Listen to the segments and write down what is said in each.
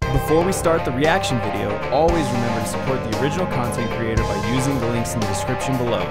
Before we start the reaction video, always remember to support the original content creator by using the links in the description below.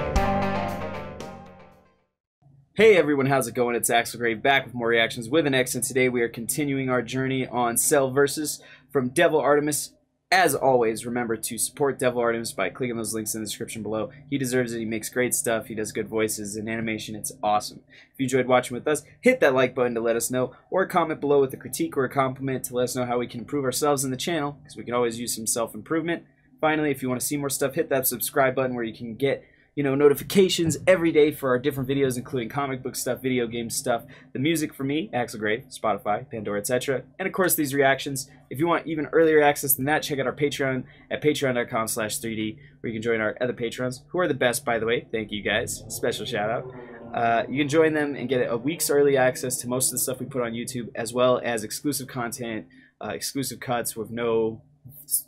Hey everyone, how's it going? It's Axel Grave back with more reactions with an X, and today we are continuing our journey on Cell Versus from Devil Artemis as always, remember to support Devil Artemis by clicking those links in the description below. He deserves it. He makes great stuff. He does good voices and animation. It's awesome. If you enjoyed watching with us, hit that like button to let us know, or comment below with a critique or a compliment to let us know how we can improve ourselves in the channel, because we can always use some self-improvement. Finally, if you want to see more stuff, hit that subscribe button where you can get you know, notifications every day for our different videos, including comic book stuff, video game stuff, the music for me, Axelgrave, Spotify, Pandora, etc. And of course, these reactions. If you want even earlier access than that, check out our Patreon at patreon.com slash 3D, where you can join our other patrons, who are the best, by the way. Thank you guys. Special shout out. Uh, you can join them and get a week's early access to most of the stuff we put on YouTube, as well as exclusive content, uh, exclusive cuts with no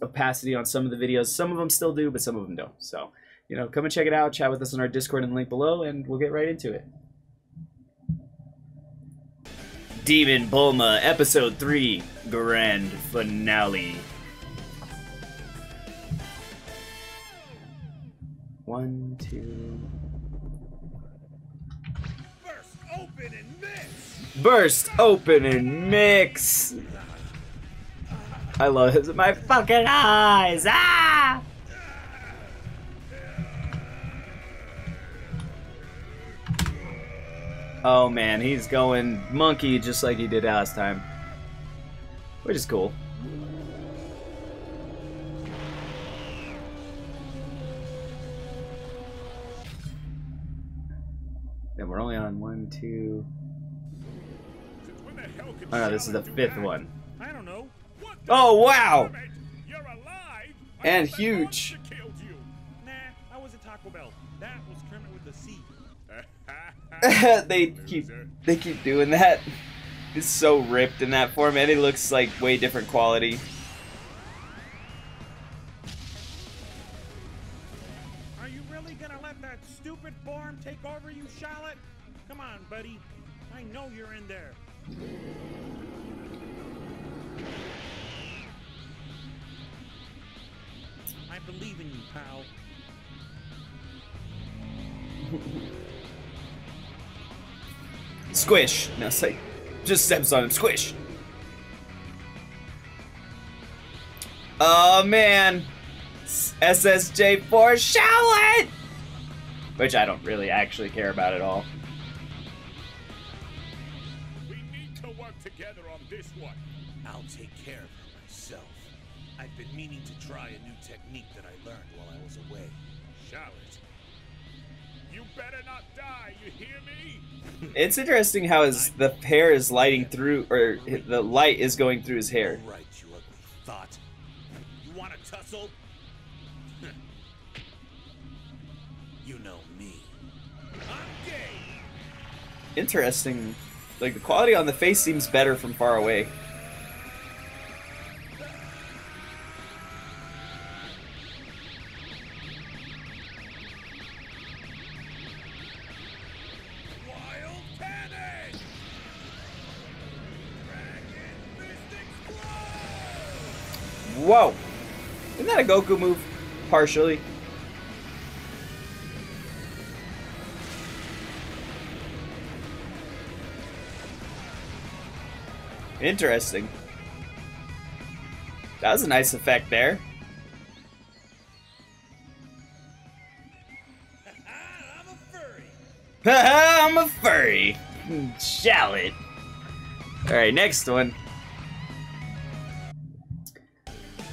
opacity on some of the videos. Some of them still do, but some of them don't. So you know, come and check it out. Chat with us on our Discord and link below, and we'll get right into it. Demon Bulma, Episode 3, Grand Finale. One, two. Burst open and mix! Burst open and mix! I love his my fucking eyes! Ah! Oh man, he's going monkey just like he did last time. Which is cool. And we're only on one, two. Oh no, this is the fifth one. I don't know. Oh wow! And huge. Nah, I was at Taco Bell. That was Kermit with the C. they keep they keep doing that. It's so ripped in that form, and it looks like way different quality. Are you really gonna let that stupid form take over you, Shallot? Come on, buddy. I know you're in there. I believe in you, pal. Squish. Now it's like just steps on him. Squish. Oh man, SSJ4 shallot! which I don't really actually care about at all. We need to work together on this one. I'll take care of it myself. I've been meaning to try a new technique that I learned while I was away. Shallot, you better not die, you hear me? It's interesting how his the hair is lighting through, or the light is going through his hair. All right, you ugly thought. You want to tussle? you know me. Interesting. Like the quality on the face seems better from far away. Whoa! Isn't that a Goku move? Partially. Interesting. That was a nice effect there. I'm a furry. Haha, I'm a furry. Shallot. Alright, next one.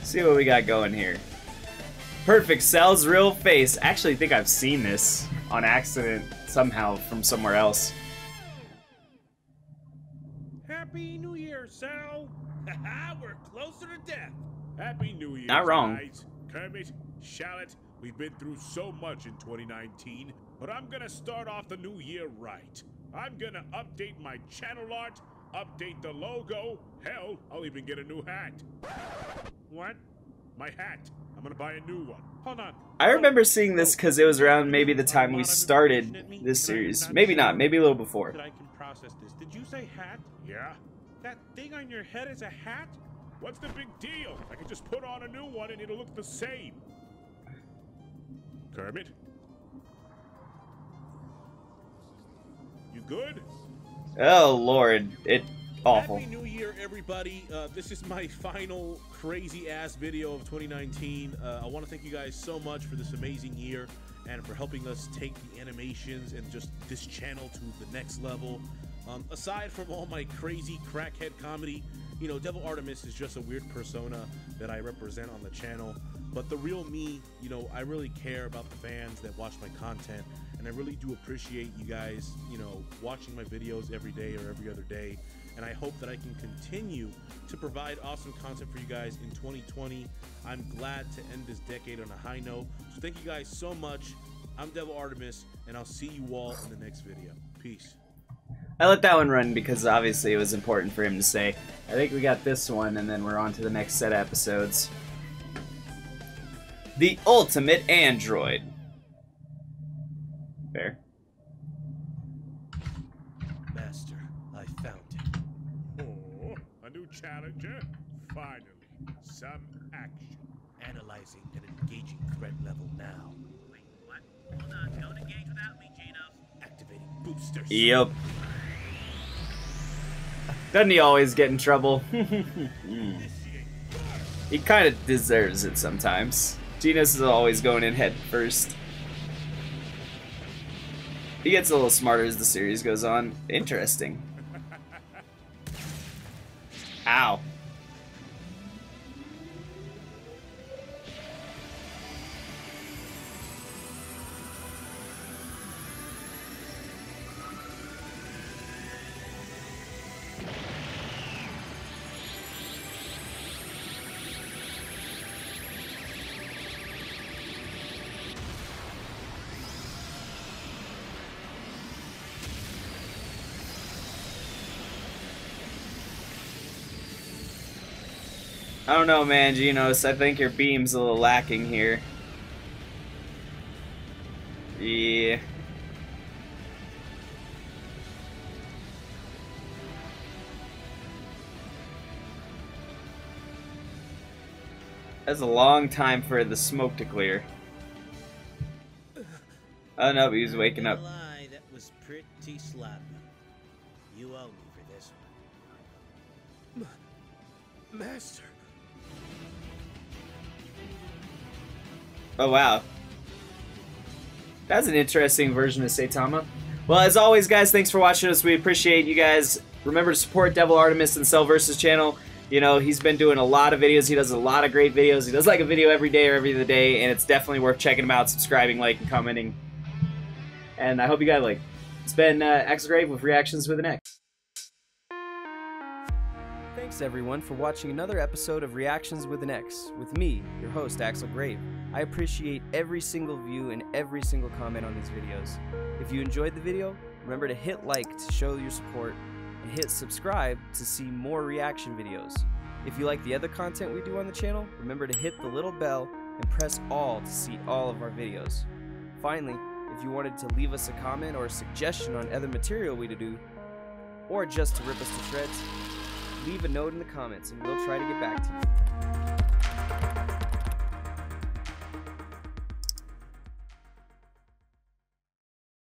See what we got going here. Perfect Cell's real face. Actually, I think I've seen this on accident somehow from somewhere else. Happy New Year, Sal! We're closer to death. Happy New Year, Not wrong. guys. Kermit, Shallot, we've been through so much in 2019, but I'm gonna start off the new year right. I'm gonna update my channel art, update the logo. Hell, I'll even get a new hat. What? My hat. I'm gonna buy a new one. Hold on. I remember seeing this because it was around maybe the time we started this series. Maybe not, maybe a little before. That I can process this. Did you say hat? Yeah. That thing on your head is a hat? What's the big deal? I can just put on a new one and it'll look the same. Kermit? You good? Oh lord, it awful. Happy New Year, everybody. Uh, this is my final crazy ass video of 2019. Uh, I want to thank you guys so much for this amazing year and for helping us take the animations and just this channel to the next level. Um, aside from all my crazy crackhead comedy, you know, Devil Artemis is just a weird persona that I represent on the channel. But the real me, you know, I really care about the fans that watch my content, and I really do appreciate you guys, you know, watching my videos every day or every other day. And I hope that I can continue to provide awesome content for you guys in 2020. I'm glad to end this decade on a high note. So thank you guys so much. I'm Devil Artemis, and I'll see you all in the next video. Peace. I let that one run because obviously it was important for him to say. I think we got this one, and then we're on to the next set of episodes. The Ultimate Android. Fair. Master, I found it. Oh, a new challenger? Finally, some action. Analyzing an engaging threat level now. Wait, what? Hold on, don't engage without me, Genos. Activating booster. Yep. Doesn't he always get in trouble? he kind of deserves it sometimes. Genos is always going in head first. He gets a little smarter as the series goes on. Interesting. Ow. I don't know, man, Genos. I think your beam's a little lacking here. Yeah. That's a long time for the smoke to clear. Oh no, he was waking up. That was pretty sloppy. You owe me for this one. Master. Oh wow. That's an interesting version of Saitama. Well, as always, guys, thanks for watching us. We appreciate you guys. Remember to support Devil Artemis and Cell Versus channel. You know, he's been doing a lot of videos. He does a lot of great videos. He does like a video every day or every other day, and it's definitely worth checking him out, subscribing, liking, commenting. And I hope you guys like. It's been uh, X-Grave with Reactions with an X. Thanks everyone for watching another episode of Reactions with an X with me, your host Axel Grave. I appreciate every single view and every single comment on these videos. If you enjoyed the video, remember to hit like to show your support and hit subscribe to see more reaction videos. If you like the other content we do on the channel, remember to hit the little bell and press all to see all of our videos. Finally, if you wanted to leave us a comment or a suggestion on other material we to do, or just to rip us to shreds, leave a note in the comments and we'll try to get back to you.